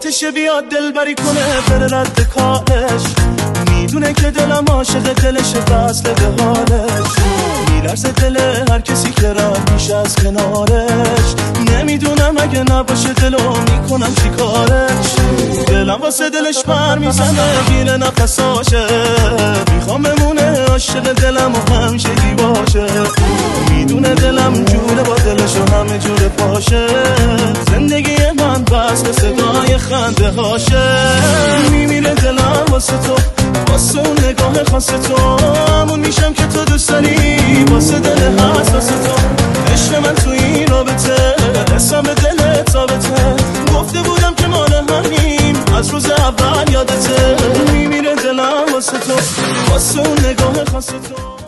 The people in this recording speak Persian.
وقتشه بیاد دل بری کنه بره رد کارش می‌دونه که دلم عاشق دلش فصل به حالش. میلرز دل هر کسی که رفت میشه از کنارش. نمی‌دونم اگه نباشه دلو می‌کنم چی کارش. دلم واسه دلش پر می‌زنه گیره نفساشه می‌خوام بمونه عاشق دلم و همیشه باشه می‌دونه دلم جوره با دلش و همه جوره پاشه. خنده هاشه. میمیره دلم واسه تو واسه اون نگاه خاص تو. همون میشم که تو دوست داری واسه دل واسه تو. عشق من تو این رابطه حسام دل تابته گفته بودم که مال همیم از روز اول یادته. میمیره دلم واسه تو واسه اون نگاه خاص تو.